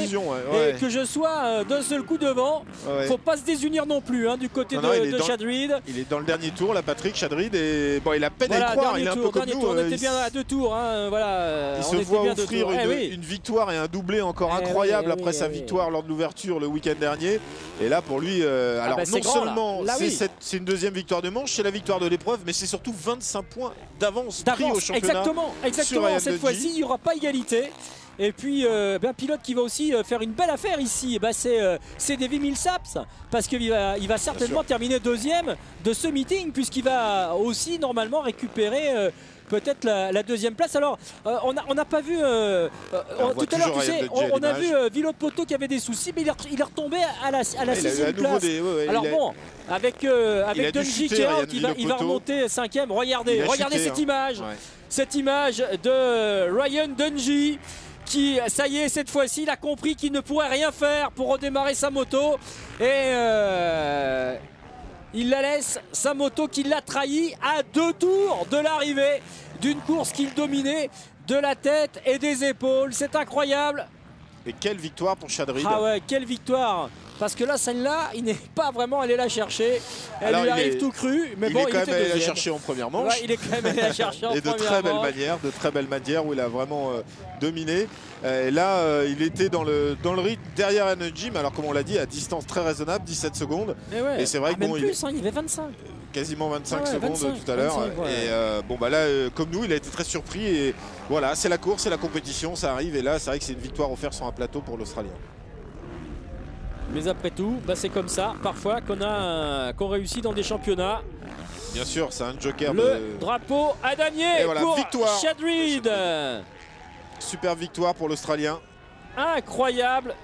ouais, et que je sois euh, d'un seul coup devant. Ouais. Faut pas se désunir non plus hein, du côté Non, de, non, il est de dans- Chadrid. Il est dans le dernier tour, là, Patrick Chadrid, et bon, il a peine à y croire. Il est un tour, peu comme nous. tour, on euh, était il bien à deux tours. hein, voilà, euh, Il on se voit offrir une, Eh oui. une victoire et un doublé encore Eh incroyable oui, après sa eh victoire lors de l'ouverture le week-end dernier. Et là, pour lui, euh, alors bah, non grand, seulement c'est une deuxième victoire de manche, c'est la victoire de l'épreuve, mais c'est surtout 25 points d'avance pris au championnat. Exactement, exactement. Cette fois-ci, il n'y aura pas égalité. Et puis, euh, ben, pilote qui va aussi euh, faire une belle affaire ici, eh ben, c'est euh, Davy Millsaps. Parce qu'il va, il va certainement terminer deuxième de ce meeting, puisqu'il va aussi normalement récupérer. euh, Peut-être la, la deuxième place. Alors, euh, on n'a on n'a pas vu. euh, on on- voit tout à l'heure, tu sais, on, a vu euh, Villopoto qui avait des soucis, mais il est, il est retombé à la, à la Il sixième place. des. ouais, ouais, Alors il bon, avec, a avec chuter, qui il va, il va remonter cinquième. Regardez, regardez chuté, cette hein. image Ouais. cette image de Ryan Dungey qui, ça y est, cette fois-ci, il a compris qu'il ne pourrait rien faire pour redémarrer sa moto. Et euh, il la laisse, sa moto qui l'a trahi à deux tours de l'arrivée d'une course qu'il dominait de la tête et des épaules. C'est incroyable. Et quelle victoire pour Chadrid. Ah ouais, quelle victoire parce que là, celle-là, il n'est pas vraiment allé la chercher. Elle Alors, lui il arrive est- tout cru, mais il bon, est il quand même était allé la chercher en première manche. Ouais, il est quand même allé la chercher en et de très belle manière, de très belle manière où il a vraiment euh, dominé. Euh, et là, euh, il était dans le, dans le rythme derrière Energy, mais alors comme on l'a dit, à distance très raisonnable, 17 secondes, ouais. Et c'est vrai Ah, que même bon, il plus, hein, il avait 25. quasiment 25 Ah ouais, secondes 25, tout à l'heure. 25, ouais. Et euh, bon bah là, euh, comme nous, il a été très surpris et voilà, c'est la course, c'est la compétition, ça arrive. Et là, c'est vrai que c'est une victoire offerte sur un plateau pour l'Australien. Mais après tout, bah, c'est comme ça, parfois, qu'on a qu'on réussit dans des championnats. Bien sûr, c'est un joker Le de drapeau à damier voilà, pour victoire. Super victoire pour l'Australien. Incroyable.